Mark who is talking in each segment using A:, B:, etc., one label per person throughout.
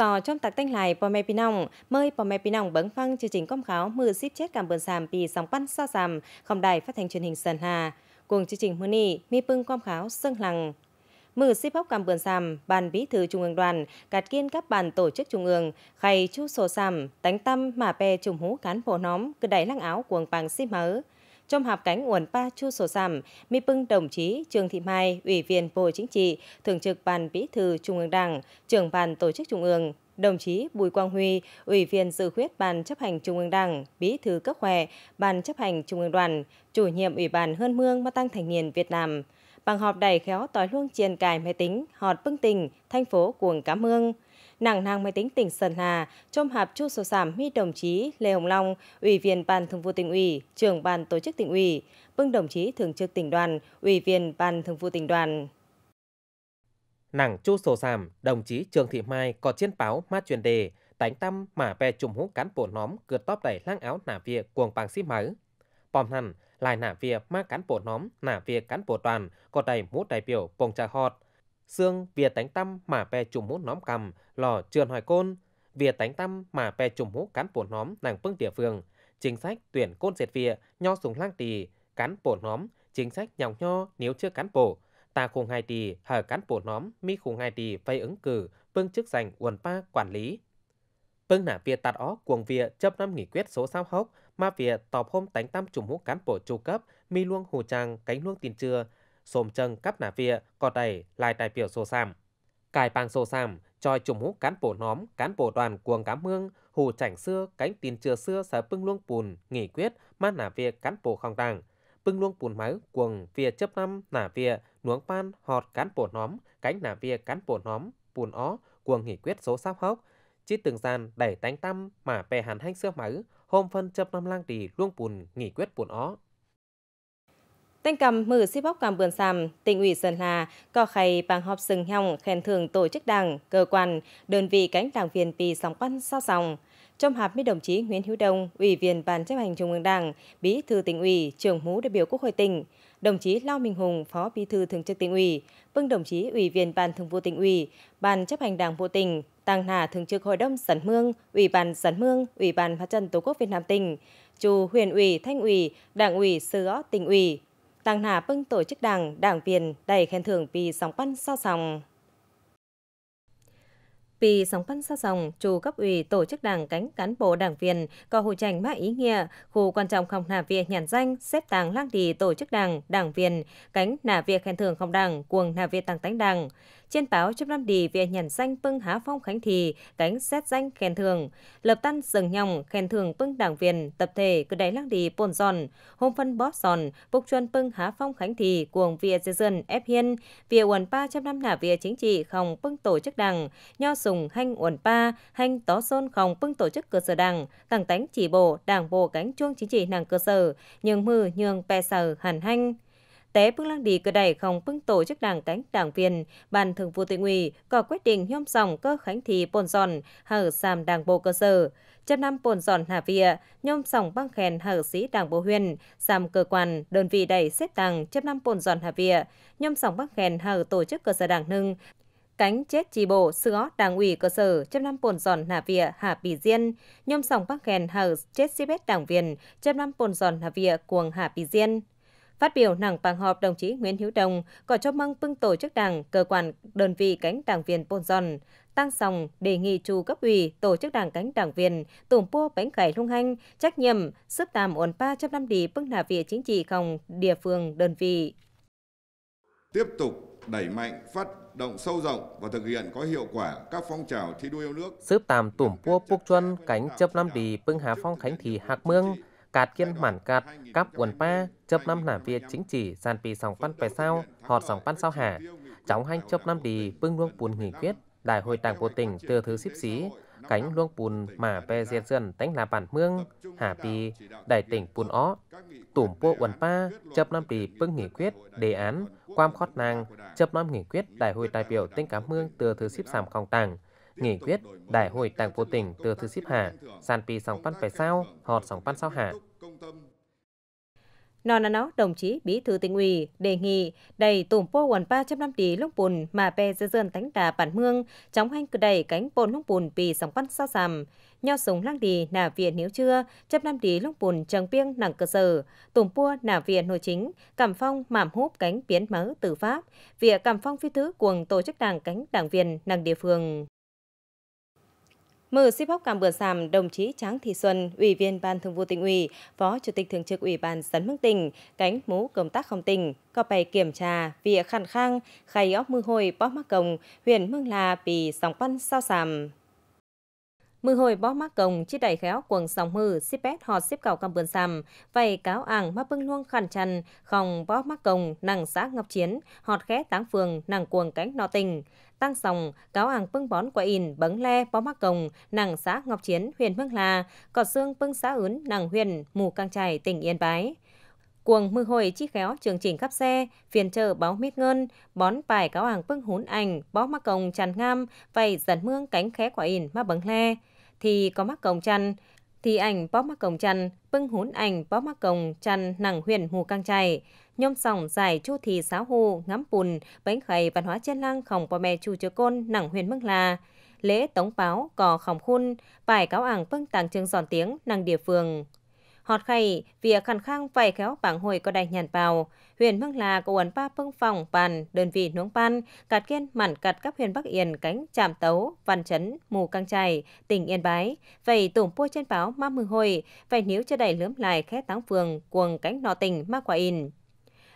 A: So trong tạc tanh lại bò mẹ pi nòng, mời bò mẹ pi nòng bấn phăng chương trình công kháo mưa ship chết cảm bơn sàm vì sóng bắn sao sàm, không đài phát thanh truyền hình Sơn Hà. Cùng chương trình mưa nì, mi pưng công kháo sân lằng. Mưa ship hóc cảm bơn sàm, ban bí thư trung ương đoàn, cạt kiên các bàn tổ chức trung ương, khay chu sổ sàm, tánh tâm mà pe trùng hú cán bộ nóm, cứ đẩy lăng áo cuồng bằng ship mớ trong hạp cánh uẩn pa chu sổ sàm, mi pưng đồng chí Trương Thị Mai, Ủy viên Bộ Chính trị, Thường trực Ban Bí thư Trung ương Đảng, trưởng Ban Tổ chức Trung ương, đồng chí Bùi Quang Huy, Ủy viên dự khuyết Ban chấp hành Trung ương Đảng, Bí thư cấp khỏe, Ban chấp hành Trung ương Đoàn, chủ nhiệm Ủy ban Hơn Mương Ma Tăng Thành niên Việt Nam. Bằng họp đầy khéo tỏi luông chiên cài máy tính, họt bưng tình, thành phố cuồng cá mương nàng nàng máy tính tỉnh Sơn Hà, trôm hạp chu sổ sảm mi đồng chí Lê Hồng Long, Ủy viên Ban Thường vụ tỉnh ủy, trưởng Ban Tổ chức tỉnh ủy, bưng đồng chí Thường trực tỉnh đoàn, Ủy viên Ban Thường vụ tỉnh đoàn.
B: Nàng chu sổ sảm, đồng chí Trường Thị Mai có chiến báo ma truyền đề, tánh tâm mà bè trùm hú cán bộ nóm cướp tóp đẩy lang áo nả việc cuồng bằng xí mở. Bòm hẳn, lại nả việc ma cán bộ nóm, nả việc cán bộ đoàn, có đầy mũ đại biểu bồng trà họt, xương Việt đánh tâm mà pe chùm mũ nóm cầm, lò trường hoài côn, Việt đánh tâm mà pe chùm mũ cán bộ nóm nàng phương địa phương, chính sách tuyển côn diệt vía nho sùng lang tỳ cán bộ nóm, chính sách nhọc nho nếu chưa cán bộ, ta khùng hai tỳ hở cán bộ nóm mi khùng hai tỳ vây ứng cử phương chức giành quần pa quản lý. Bưng nả việt tạt ó cuồng việt chấp năm nghị quyết số sao hốc mà việt tọp hôm đánh tâm chủng mũ cán bộ tru cấp mi luông hồ trang cánh luông tiền trưa xồm chân cắp nả việt có đầy lại đại biểu sô sàm cài bang sô sàm cho trùng hú cán bộ nhóm cán bộ đoàn cuồng cám mương hù chảnh xưa, cánh tiền trưa xưa sở bưng luông bùn, nghỉ quyết, mát nả việt cán bộ không đảng bưng luông bùn máu, cuồng việt chấp năm nả việt nuống pan, họt cán bộ nhóm cánh nả việt cán bộ nhóm bùn ó, cuồng nghỉ quyết số sáp hốc. Chỉ từng gian đẩy tánh tâm mà bè hàn hanh xưa máu, hôm phân chấp năm lang đi luông bùn, nghỉ quyết bùn ó.
A: Tên cầm mử si bóc cầm bườn xàm, tỉnh ủy Sơn Hà có khay bằng họp sừng hong khen thưởng tổ chức đảng, cơ quan, đơn vị cánh đảng viên vì sóng quan sao sòng. Trong hạp với đồng chí Nguyễn Hữu Đông, Ủy viên Ban chấp hành Trung ương Đảng, Bí thư tỉnh ủy, trưởng mũ đại biểu Quốc hội tỉnh, đồng chí Lao Minh Hùng, Phó Bí thư Thường trực tỉnh ủy, vâng đồng chí Ủy viên Ban Thường vụ tỉnh ủy, Ban chấp hành Đảng bộ tỉnh, Tăng Hà Thường trực Hội đồng Sấn Mương, Ủy ban Sấn Mương, Ủy ban Phát trận Tổ quốc Việt Nam tỉnh, chủ huyện ủy, thanh ủy, đảng ủy, sư tỉnh ủy, Tăng Hà bưng tổ chức đảng, đảng viên đầy khen thưởng vì sóng văn sao sòng. Vì sóng văn sao sòng, chủ cấp ủy tổ chức đảng cánh cán bộ đảng viên có hội trành mã ý nghĩa, khu quan trọng không nà việc nhàn danh, xếp tàng lang đi tổ chức đảng, đảng viên, cánh nà việc khen thưởng không đảng, cuồng nà việc tăng tánh đảng trên báo chấp năm đi về nhận danh pưng há phong khánh thì, cánh xét danh khen thưởng, lập tan dừng nhòng khen thưởng pưng đảng viên, tập thể cứ đáy lăng đi bồn giòn, hôm phân bóp giòn phục chuân pưng há phong khánh thì, cuồng việt dư dân ép hiên việc uẩn pa trăm năm nả việc chính trị không pưng tổ chức đảng, nho sùng hành uẩn pa hành tó xôn không pưng tổ chức cơ sở đảng tăng tánh chỉ bộ, đảng bộ cánh chuông chính trị nàng cơ sở, nhường mư nhường pe sở hẳn hành Tế Phương lăng đi cơ đẩy không phương tổ chức đảng cánh đảng viên, ban thường vụ tỉnh ủy có quyết định nhóm dòng cơ khánh thị bồn giòn hở sàm đảng bộ cơ sở. Chấp năm bồn giòn hà vịa, nhóm dòng băng khen hở sĩ đảng bộ huyền, sàm cơ quan, đơn vị đẩy xếp tàng chấp năm bồn giòn hà vịa, nhóm dòng băng khen hở tổ chức cơ sở đảng nưng, cánh chết trì bộ sữa đảng ủy cơ sở chấp năm bồn giòn hà vịa hà bì diên. Nhôm sòng bắc khen hở chết si bét đảng viên chấp năm bồn giòn hà vịa cuồng hà bì diên. Phát biểu nặng bằng họp, đồng chí Nguyễn Hữu Đông có cho mong bưng tổ chức đảng, cơ quan, đơn vị cánh đảng viên Pôn Giòn, tăng sòng đề nghị chủ cấp ủy tổ chức đảng cánh đảng viên tổn pua bánh khải lung hanh trách nhiệm sức tàm ổn ba trăm năm đi bưng nà vị chính trị không địa phương đơn vị
C: tiếp tục đẩy mạnh phát động sâu rộng và thực hiện có hiệu quả các phong trào thi đua yêu nước.
B: Sớp tàm tủm pua bốc chuân cánh chấp năm đi bưng hà phong khánh thì hạc mương cạt kiên mản cạt cắp quần pa chấp năm nả việt chính chỉ sàn pì sòng pan phải sao, họt sòng pan sao hả? Chóng hanh chấp năm đi bưng luông bùn nghỉ quyết, đại hội đảng bộ tỉnh từ thứ xíp xí, cánh luông bùn mà pe diệt dần đánh là bản mương hà pì, đại tỉnh bùn ó, tủm bộ quần pa chấp năm đi bưng nghỉ quyết, đề án, quam khót nàng chấp năm nghỉ quyết, đại hội đại biểu tỉnh cá mương từ thứ xíp sàm khòng tàng nghị quyết, đại hội đảng bộ tỉnh từ thứ xíp hạ, sàn pì sòng pan phải sao, họt sòng pan sao hạ.
A: Nó là nó đồng chí bí thư tỉnh ủy đề nghị đầy tùm po quần ba trăm năm tỷ lúc bùn mà bè dơ dân tánh đà bản mương chống hành cứ đầy cánh bồn lúc bùn vì sóng văn sao sàm. Nho súng lăng đi nà viện nếu chưa chấp năm tỷ lúc bùn trần piêng nặng cơ sở. Tùm pua nà viện nội chính, cảm phong mảm húp cánh biến mớ tử pháp. Việc cảm phong phi thứ cuồng tổ chức đảng cánh đảng viên năng địa phương. Mở ship hóc cảm bữa sàm đồng chí Tráng Thị Xuân, Ủy viên Ban Thường vụ tỉnh ủy, Phó Chủ tịch Thường trực Ủy ban Sấn Mức tỉnh, cánh mũ công tác không tỉnh, có bài kiểm tra vịa khăn khang, khay óc mư hồi bó mắc công, huyện Mương La bị sóng văn sao sàm. Mư hồi bó mắc công chi đẩy khéo quần sòng mư ship bét họ ship cầu cầm bườn sàm, vậy cáo ảng mắc bưng luông khăn chăn, không bó mắc công nàng xã ngọc chiến, họt khé táng phường nàng cuồng cánh nọ tình tăng sòng, cáo hàng pưng bón quả in bấng le, bó mắc cồng, nàng xã ngọc chiến huyện mương la cọt xương pưng xã ướn, nàng huyện mù căng trải tỉnh yên bái. Cuồng mư hồi chi khéo trường chỉnh khắp xe, phiền chờ báo mít ngân bón bài cáo hàng pưng hún ảnh, bó mắc cồng, tràn ngam, vầy dần mương cánh khé quả in mà bấng le. Thì có mắc cồng chăn thì ảnh bó mắc cổng chăn bưng hún ảnh, bó mắc cổng chăn nặng huyền mù căng chày. nhôm sòng giải, chu thì xáo hù ngắm bùn bánh khầy văn hóa trên lăng, khổng bò mẹ chu chứa côn nặng huyền mưng là lễ tống báo, cò khổng khun, bài cáo ảng vâng tàng trưng giòn tiếng năng địa phương họt khay việc khăn khang phải khéo bảng hồi có đại nhàn bào huyền mương là của quán ba phương phòng bàn, đơn vị nướng ban, cạt kiên mặn cạt các huyện bắc yên cánh trạm tấu, văn chấn, mù căng trải, tỉnh yên bái. Vậy tủng pua trên báo ma mừng hồi, vậy nếu cho đầy lướm lại khét táng phường, cuồng cánh nọ tỉnh ma quả in.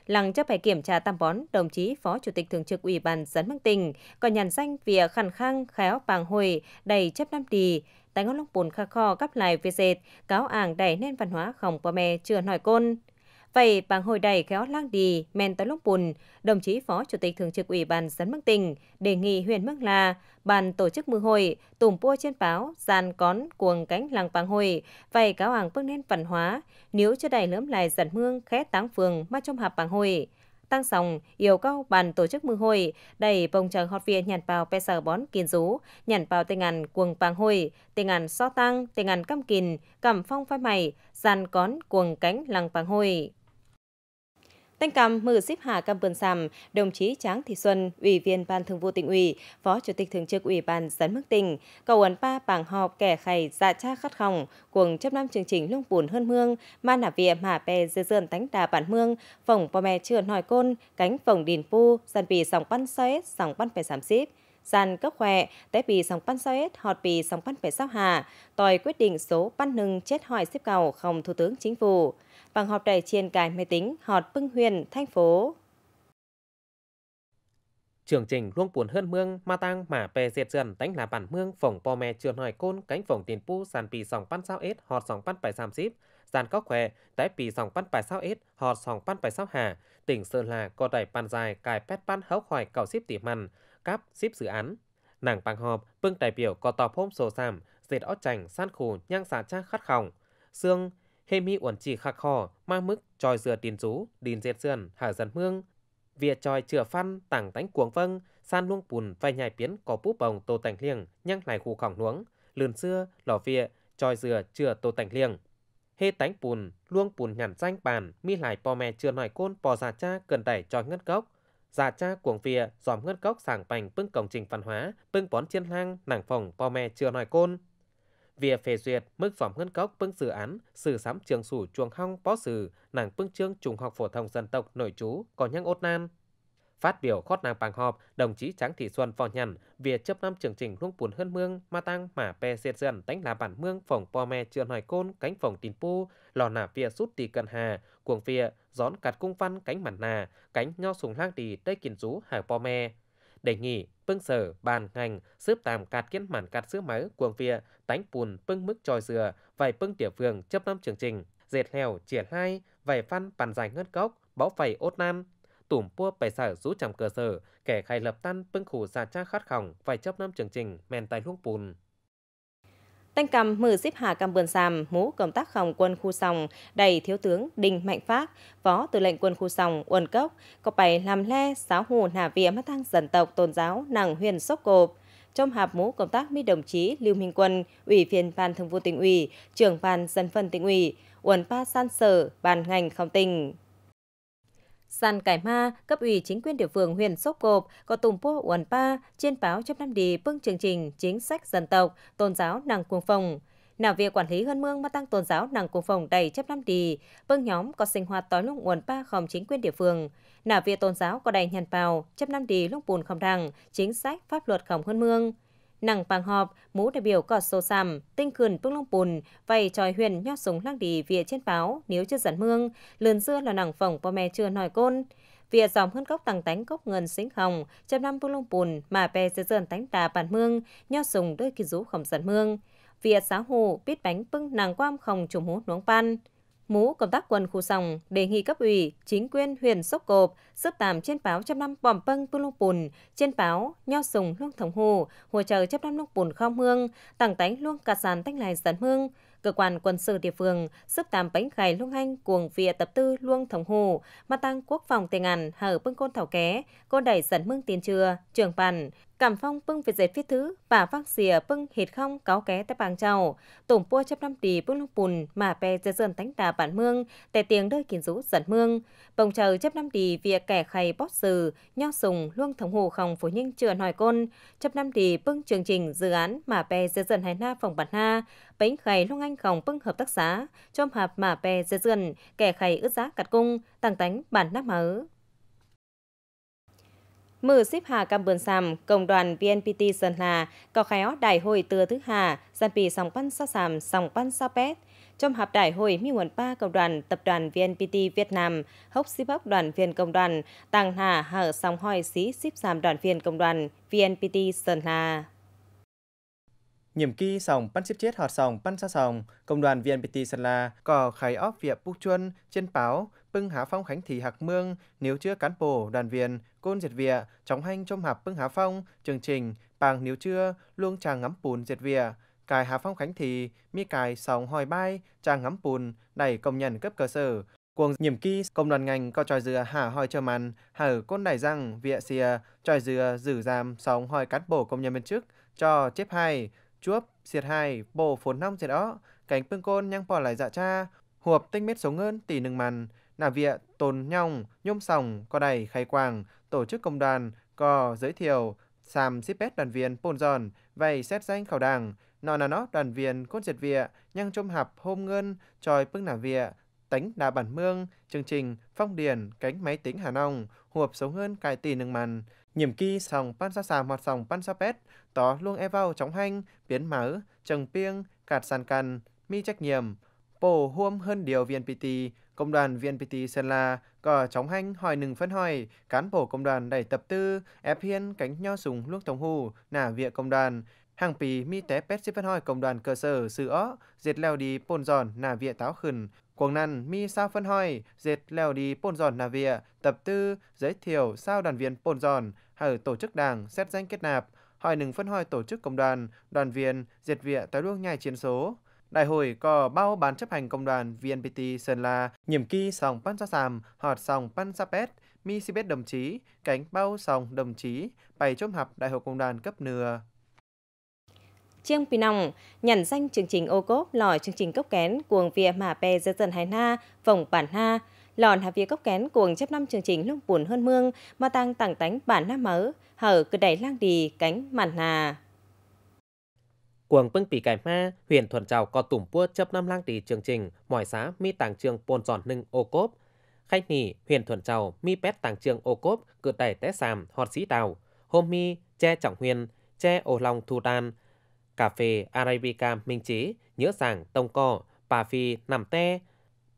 A: Lăng chấp phải kiểm tra tam bón, đồng chí phó chủ tịch thường trực ủy ban dân Mương tỉnh, còn nhàn danh việc khăn khang khéo bàng hồi, đầy chấp năm đi tại ngõ lông bùn kha kho gấp lại về dệt cáo ảng đẩy nên văn hóa khổng bò mè chưa nổi côn. Vậy bằng hồi đầy khéo lang đi, men tới lúc bùn, đồng chí Phó Chủ tịch Thường trực Ủy ban Dân Mức Tỉnh đề nghị huyện Mức là bàn tổ chức mưa hội, tùm pua trên báo, dàn cón, cuồng cánh làng bằng hồi, vậy cáo hàng bước nên văn hóa, nếu chưa đầy lướm lại dần mương khét táng phường mà trong hạp bằng hồi tăng sòng yêu cầu bàn tổ chức mưa hồi đầy bông chờ hot viên nhàn bào pe sở bón kiên rú nhàn bào tên ngàn cuồng pàng hồi tên ngàn so tăng tên ngàn căm kìn, cẩm phong phai mày giàn cón cuồng cánh lăng pàng hồi Tên cầm mử xếp hạ cầm vườn sàm, đồng chí Tráng Thị Xuân, Ủy viên Ban Thường vụ tỉnh ủy, Phó Chủ tịch Thường trực Ủy ban dẫn mức tỉnh, cầu ấn ba bảng họp kẻ khay dạ cha khát khòng, cuồng chấp năm chương trình lung bùn hơn mương, ma nả vịa mà bè dư dơn tánh đà bản mương, phòng bò mè chưa hỏi côn, cánh phòng đìn pu, dàn bì sòng bắn xoay, sòng bắn bè sám xíp gian cấp khỏe, tế bì sòng pan sao hết, họt bì sòng pan phải sao hà, tòi quyết định số pan nâng chết hỏi xếp cầu không Thủ tướng Chính phủ bằng họp đầy trên cài máy tính, họt bưng huyền, thành phố.
B: Chương trình luông buồn hơn mương, ma tăng mà bè diệt dần đánh là bản mương, phổng po mè, trường hỏi côn, cánh phổng tiền pu, sàn pì sòng pan sao ết, họt sòng pan bài sam xíp sàn có khỏe tái pì sòng pan bài sao ết, họt sòng pan bài sao hà, tỉnh Sơn là có đẩy pan dài, cài pét pan hấu khỏi cầu xíp tỉ mằn, cáp xíp dự án nàng bằng họp, bưng đại biểu có tòa phôm sổ sàm, dệt ó chành, san khủ nhang xả cha khát khỏng xương hê mi uẩn chỉ khắc khò, ma mức tròi dừa tiền rú, đìn dệt sườn, hở dần mương. Việc tròi chữa phân, tảng tánh cuồng vâng, san luông bùn vai nhai biến có búp bồng tô tành liêng, nhăng lại khu khỏng nuống. Lườn xưa, lò vịa, tròi dừa chữa tô tành liêng. Hê tánh bùn, luông bùn nhằn danh bàn, mi lại bò mè chưa nòi côn bò già cha cần đẩy tròi ngất gốc. Già cha cuồng vịa, dòm ngất gốc sảng bành bưng công trình văn hóa, bưng bón chiên lang, nàng phòng bò mè chưa nòi côn, Việc phê duyệt mức phẩm ngân cốc bưng dự án sử sắm trường sủ chuồng hong bó sử nàng bưng chương trung học phổ thông dân tộc nội chú có nhang ốt nan. Phát biểu khót nàng bằng họp, đồng chí Tráng Thị Xuân phò nhận việc chấp năm chương trình luôn buồn hơn mương ma tăng mà pe diệt dần đánh là bản mương phòng po me chưa hỏi côn cánh phòng tin pu lò nạp việc rút tì cần hà cuồng việc gión cạt cung văn cánh mặn nà cánh nho sùng lang đi tây kiền rú hà po me đề nghị bưng sở bàn ngành xếp tạm cạt kiến màn cạt sữa máy cuồng vịa tánh bùn bưng mức tròi dừa vài bưng tiểu phường chấp năm chương trình dệt heo triển hai vài phân, bàn dài ngất gốc bó phẩy ốt nan. Tủm pua bày sở rú trong cơ sở kẻ khai lập tan bưng khủ giả cha khát khỏng vài chấp năm chương trình men tay luông bùn.
A: Tanh cầm mở xếp hạ cầm bườn sàm, mũ công tác phòng quân khu sòng, đầy thiếu tướng Đinh Mạnh Phát, phó tư lệnh quân khu sòng, uẩn cốc, có bảy làm le, sáo hù nả vía mắt thăng dân tộc tôn giáo nàng huyền sốc cộp. Trong hạp mũ công tác mi đồng chí Lưu Minh Quân, ủy viên ban thường vụ tỉnh ủy, trưởng ban dân phân tỉnh ủy, uẩn pa san sở, bàn ngành không tình. San Cải Ma, cấp ủy chính quyền địa phương huyện Sốp Cộp có tùng pua uẩn pa trên báo chấp năm đi bưng chương trình chính sách dân tộc, tôn giáo nàng cuồng phòng. Nào việc quản lý hơn mương mà tăng tôn giáo nàng cuồng phòng đầy chấp năm đi, bưng nhóm có sinh hoạt tối lúc uẩn pa không chính quyền địa phương. Nào việc tôn giáo có đầy nhàn bào, chấp năm đi lúc buồn không đằng, chính sách pháp luật không hơn mương nàng pàng họp, mũ đại biểu cỏ sô sàm, tinh cường bưng long bùn, vầy tròi huyền nho súng lăng đi vỉa trên báo, nếu chưa dẫn mương, lườn dưa là nàng phỏng bò mè chưa nòi côn. Vỉa dòng hơn gốc tăng tánh gốc ngân xính hồng, trăm năm bưng long bùn, mà bè sẽ dần tánh đà bản mương, nho súng đôi kỳ rú khổng dẫn mương. Vỉa xá hồ, biết bánh bưng nàng quam không trùm hút nuống pan. Mũ công tác quân khu sòng đề nghị cấp ủy, chính quyền huyện Sốc Cộp sớp tạm trên báo trăm năm bòm pâng bưng lông bùn, trên báo nho sùng luông thống hồ, hỗ trợ chấp năm lông bùn khao hương, tặng tánh luông cà sàn tách lại dẫn hương, cơ quan quân sự địa phương sớp tạm bánh khải luông anh cuồng vía tập tư luông thống hồ, mà tăng quốc phòng tiền ngàn hở bưng côn thảo ké, cô đẩy dẫn mương tiền trưa trường bàn, cảm phong bưng việt dệt viết thứ và vác xìa bưng hệt không cáo ké tại bàng trào tổng pua chấp năm tỷ bưng lông bùn, mà pè dơ dần tánh đà bản mương, tè tiếng đơi kiến rú dẫn mương. Bồng chờ chấp năm tỷ việc kẻ khay bót sừ, nho sùng luông thống hồ không phủ nhưng chưa hỏi côn. Chấp năm tỷ bưng chương trình dự án, mà pè dơ dần hải na phòng bản ha bánh khay long anh không bưng hợp tác xã trong hạp mà pè dơ dần, kẻ khay ướt giá cắt cung tăng tánh bản nắp mở xếp hà cam bươn sàm, công đoàn VNPT Sơn Hà có khéo đại hội từ thứ hà, gian bì sòng pan sa sàm, sòng pan sa pet. Trong hạp đại hội mi nguồn ba công đoàn tập đoàn VNPT Việt Nam, hốc xếp hốc đoàn viên công đoàn, tàng hà hở sòng hoi xí xếp sàm đoàn viên công đoàn VNPT Sơn Hà.
D: Nhiệm kỳ sòng pan xếp chết họt sòng pan sa sòng, công đoàn VNPT Sơn La có khai óc việc búc chuân trên báo bưng há phong khánh thị hạc mương nếu chưa cán bộ đoàn viên côn diệt vịa chống hành trong hạp bưng há phong chương trình bằng nếu chưa luôn chàng ngắm bùn diệt vịa cài há phong khánh thị mi cài sóng hỏi bay chàng ngắm bùn đẩy công nhân cấp cơ sở. Cuồng nhiệm kỳ công đoàn ngành có tròi dừa hả hỏi chờ màn, hở côn đẩy răng, vịa xìa, tròi dừa giữ giam, sóng hỏi cán bộ công nhân viên chức, cho chép hai, chuốc, xiệt hai, bổ phốn năm diệt ó cánh bưng côn nhang bỏ lại dạ cha, hộp tinh mết sống ngơn tỷ nừng màn, nà viện tồn nhong nhôm sòng Co đầy khai quàng tổ chức công đoàn có giới thiệu sàm zipet đoàn viên pôn giòn vầy xét danh khảo đảng nọ nà nó đoàn viên cốt diệt viện nhăng trôm hạp hôm ngân tròi bưng nà viện tánh đà bản mương chương trình phong điển cánh máy tính hà nông hộp sống hơn cài tỷ Nương màn. Nhiệm kỳ sòng pan sa sàm hoặc sòng pan sa pet tó luôn e vào chóng hanh biến mở trần piêng cạt sàn cằn mi trách nhiệm bổ huôm hơn điều viên PT, Công đoàn VNPT Sơn La có chống hành hỏi nừng phân hỏi. Cán bộ công đoàn đẩy tập tư, ép hiên cánh nho súng luốc tổng hù, nả viện công đoàn. Hàng pì mi té pet xếp phân hỏi công đoàn cơ sở sư ó diệt leo đi pôn giòn, nả viện táo khẩn Quảng năn, mi sao phân hỏi diệt leo đi pôn giòn nà viện tập tư, giới thiệu sao đoàn viên pôn giòn, hở tổ chức đảng, xét danh kết nạp. Hỏi nừng phân hỏi tổ chức công đoàn đoàn viên diệt viện tới luông nhai chiến số. Đại hội có bao ban chấp hành công đoàn VNPT Sơn La, nhiệm kỳ sòng pan sa sàm, họt sòng pan sa pet, mi si bet đồng chí, cánh bao sòng đồng chí, bày chôm hạp đại hội công đoàn cấp nửa.
A: Chiang Pinong nhận danh chương trình ô cốp lò chương trình cốc kén cuồng vía mà bè dân dân hải na, vòng bản na lòn hạ vía cốc kén cuồng chấp năm chương trình lúc buồn hơn mương, mà tăng tặng tánh bản na mớ, hở cứ đẩy lang đi cánh màn hà.
B: Cuồng bưng bị cải ma, huyện Thuần Trào có tủm bua chấp năm lang tỷ chương trình, mỏi xá mi tàng trường pôn giòn nưng ô cốp. Khách nỉ, huyện Thuần Trào mi pét tàng trường ô cốp, cự đẩy té sàm, họt sĩ đào. Hôm mi, che trọng huyền, che ổ long thu đan. Cà phê Arabica minh trí, nhớ sàng tông co, bà phi nằm te.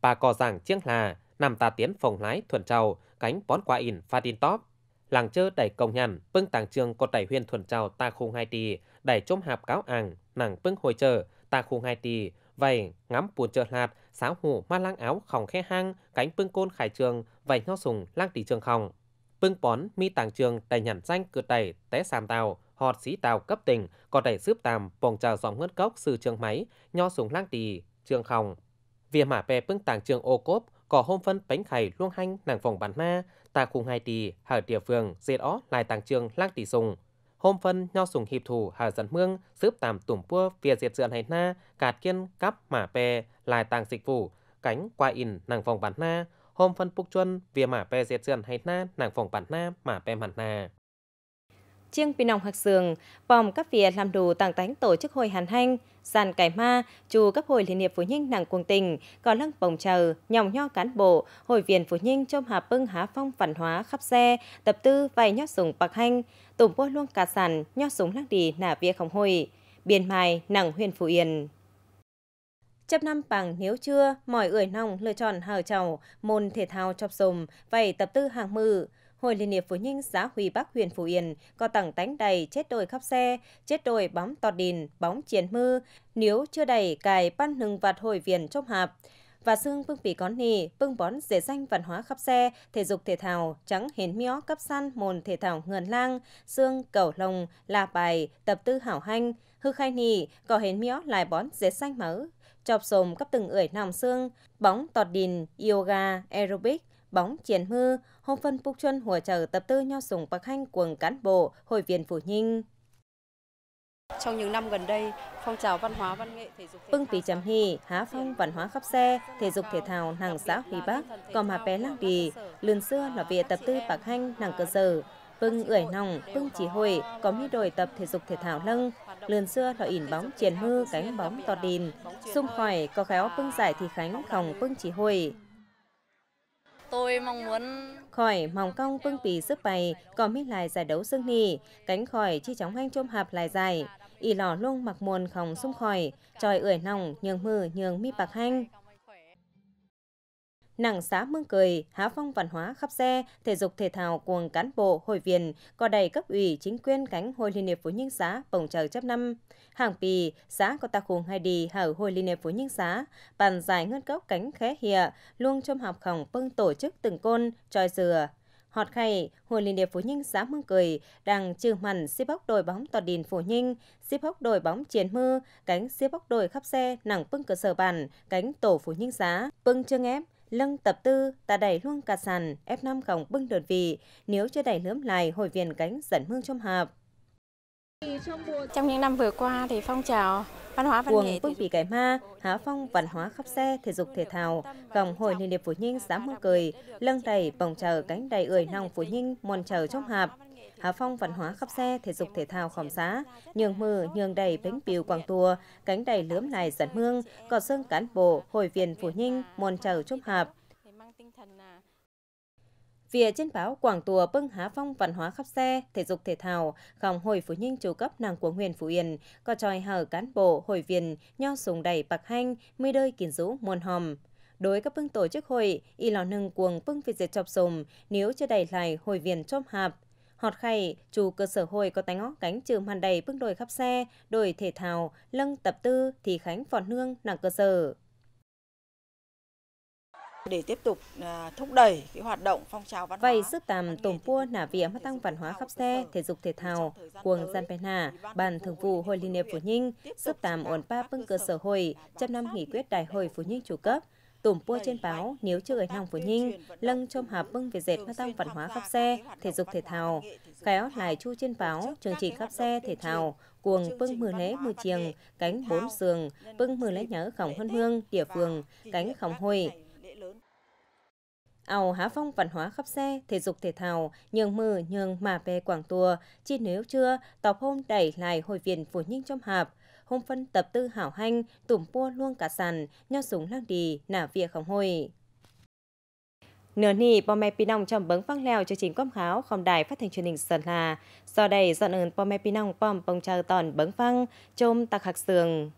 B: Bà cò giảng chiếc là, nằm tà tiến phòng lái Thuần Trào, cánh bón quả in pha tin top. Làng chơ đẩy công nhằn, bưng tàng trường có đẩy huyền Thuần Trào ta khung hai tì, đẩy chôm hạp cáo àng, nàng bưng hồi chờ, ta khu hai tì, vậy ngắm buồn chợ lạt, sáo hủ ma lang áo khòng khe hang, cánh bưng côn khải trường, vậy nho sùng lang tỷ trường khòng. Bưng bón mi tàng trường đẩy nhản danh cửa đẩy té sàm tàu, họt sĩ tàu cấp tình, có đẩy xướp tàm, bồng trào dòng ngân cốc sư trường máy, nho sùng lang tỷ, trường khòng. Vì mả bè bưng tàng trường ô cốp, có hôm phân bánh khải luông hanh nàng phòng bản na, ta khung hai tì, hở địa phương, diệt ó lại tàng trường lang tỷ sùng hôm phân nho sùng hiệp thủ hở dẫn mương sướp tàm tủm pua phía diệt dượn hay na cạt kiên cắp mả bè lại tàng dịch vụ cánh qua in nàng phòng bản na, hôm phân púc chuân vì mả pe diệt dần hay na nàng phòng bản na mả pe mặt na.
A: Chiêng Pinong Hạc Sường, bòm các việc làm đủ tàng tánh tổ chức hội hàn hanh, sàn cải ma, chủ các hội liên hiệp phụ Nhinh nàng cuồng tình, có lăng bồng chờ, nhòng nho cán bộ, hội viên phụ Nhinh trong hà bưng há phong văn hóa khắp xe, tập tư vài nhót súng bạc hanh, tùm bua luôn cả sàn, nhót súng lắc đi nả vía không hồi, biên mai nàng huyền phụ yên. Chấp năm bằng nếu chưa, mọi ưỡi nòng lựa chọn hào chầu, môn thể thao chọc sùng, vậy tập tư hàng mư, Hội Liên hiệp Phụ ninh xã Huy Bắc huyện Phú Yên có tặng tánh đầy chết đôi khắp xe, chết đôi bóng tọt đìn, bóng chiến mư, nếu chưa đầy cài ban hừng vạt hội viên trong hạp. Và xương bưng bì con nì, bưng bón dễ danh văn hóa khắp xe, thể dục thể thao, trắng hiến mió cấp săn môn thể thao ngườn lang, xương, cầu lồng, là bài, tập tư hảo hanh, hư khai nì, có hiến mió lại bón dễ xanh mỡ chọc sồm cấp từng ưỡi nòng xương, bóng tọt đìn, yoga, aerobic, bóng chiến mư, hôm phân Phúc Chuân hỗ trợ tập tư nho sùng bạc hanh quần cán bộ, hội viên phụ nhinh.
E: Trong những năm gần đây, phong trào văn hóa văn nghệ thể dục thể
A: Bưng tỷ chấm hi, há phong văn hóa khắp xe, thể dục thể thao nàng xã Huy Bắc, còn mà bé lăng bì, lươn xưa là về tập tư bạc hanh nàng cơ sở. Bưng ưỡi nòng, bưng chỉ hồi, có mi đổi tập thể dục thể thao lưng, lươn xưa là ỉn bóng triển mư cánh bóng to đìn, xung khỏi có khéo bưng giải thì khánh khòng bưng chỉ hồi.
E: Tôi mong muốn
A: khỏi mỏng cong bưng bì sức bày, còn mít lại giải đấu xương nì, cánh khỏi chi chóng hanh chôm hạp lại dài, y lò lung mặc muôn khòng xung khỏi, tròi ưỡi nòng nhường mư nhường mi bạc hanh nàng xã mương cười, há phong văn hóa khắp xe, thể dục thể thao cuồng cán bộ, hội viên, có đầy cấp ủy, chính quyền cánh hội liên hiệp phụ nhân xã, bồng chờ chấp năm. Hàng pì, xã có ta khùng hai đi hở hội liên hiệp phụ nhân xã, bàn giải ngân cốc cánh khé hìa, luôn trong học khổng bưng tổ chức từng côn, tròi dừa. Họt khay, hội liên hiệp phụ nhân xã mương cười, đang trừ mặn xếp bóc đội bóng toàn đìn phụ nhân, xếp bóc đội bóng chiến mưa, cánh xếp bóc đội khắp xe, nặng bưng cơ sở bàn, cánh tổ phụ nhân xã, bưng chương ép, lâng tập tư ta đẩy luôn cả sàn F5 khổng bưng đợt vị nếu chưa đẩy lướm lại hội viên cánh dẫn hương trong hạp.
E: Trong những năm vừa qua thì phong trào văn hóa văn
A: Cuồng
E: nghệ
A: bưng vị cái ma, há phong văn hóa khắp xe thể dục thể thao, gòng hội liên hiệp phụ nhân xã mương cười, lâng đầy bồng chờ cánh đầy ơi nòng phụ nhân muôn chờ trong hạp hạ Phong văn hóa khắp xe thể dục thể thao khóm xá, nhường mưa nhường đầy bánh biểu quảng tua, cánh đầy lướm lại dẫn mương, cỏ sơn cán bộ, hội viên phụ nhinh, môn chờ chúc hạp. Phía trên báo Quảng Tùa bưng há phong văn hóa khắp xe, thể dục thể thao, khòng hội phụ nhân chủ cấp nàng của huyền Phú Yên, có tròi hở cán bộ, hội viên, nho sùng đầy bạc hanh, mươi đơi kiến rũ muôn hòm. Đối các bưng tổ chức hội, y lò nâng cuồng bưng việt diệt chọc sùng, nếu chưa đầy lại hội viên chôm hạp, Họt khay, chủ cơ sở hội có tánh óc cánh trừ màn đầy bước đồi khắp xe, đồi thể thao, lâng tập tư thì khánh phòn nương nặng cơ sở.
F: Để tiếp tục à, thúc đẩy cái hoạt động phong trào văn hóa.
A: Vậy sức tàm tổm pua nả vía mất tăng văn hóa khắp xe, thể dục thể thao, cuồng gian bè nà, bàn thường vụ hội liên hiệp phụ nhinh, sức tàm ổn ba bưng cơ sở hội, trăm năm nghị quyết đại hội phụ nhinh chủ cấp, tùm pua trên báo nếu chưa gửi nòng của Ninh, lâng chôm hạp bưng về dệt tăng văn hóa khắp xe thể dục thể thao. Kéo lại chu trên báo chương trình khắp xe thể thao cuồng bưng mưa lễ mưa chiềng cánh bốn sườn bưng mưa lễ nhớ khổng hân hương địa phương cánh khổng hồi. Ảo há phong văn hóa khắp xe, thể dục thể thao, nhường mưa nhường mà bè quảng tùa, chi nếu chưa, tọc hôm đẩy lại hội viện phụ ninh trong hạp, hôm phân tập tư hảo hanh, tủm pua luông cả sàn, nho súng lang đi, nả việc không hồi. Nửa nì bò mẹ pinong trong bấn phăng leo cho chính quam kháo không đài phát thanh truyền hình Sơn Hà. Do đây dọn ơn bò mẹ pinong bom bông chờ tòn bấn phăng, chôm tạc hạc sườn.